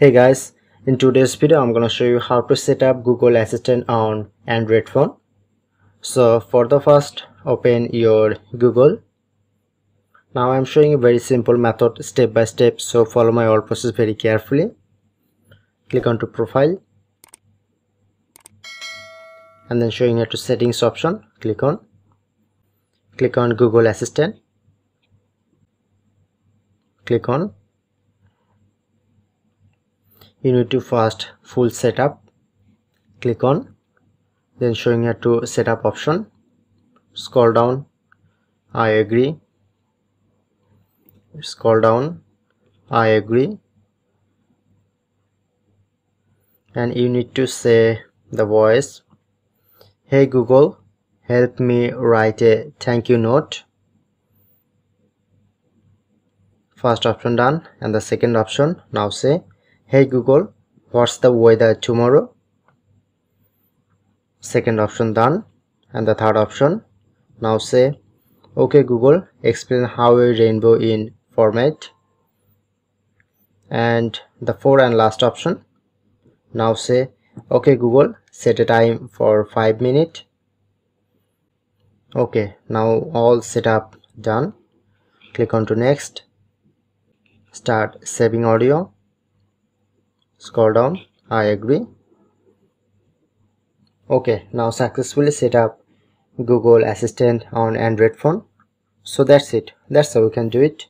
hey guys in today's video i'm gonna show you how to set up google assistant on android phone. So for the first open your google. Now i'm showing a very simple method step by step so follow my all process very carefully. Click on to profile. And then showing you to settings option click on. Click on google assistant. Click on you need to first full setup. Click on. Then showing you to setup option. Scroll down. I agree. Scroll down. I agree. And you need to say the voice. Hey Google help me write a thank you note. First option done and the second option now say hey google what's the weather tomorrow? Second option done. And the third option now say okay google explain how a rainbow in format. And the fourth and last option now say okay google set a time for five minutes okay now all setup done. Click on to next. Start saving audio scroll down. I agree. Okay now successfully set up google assistant on android phone. So that's it. That's how we can do it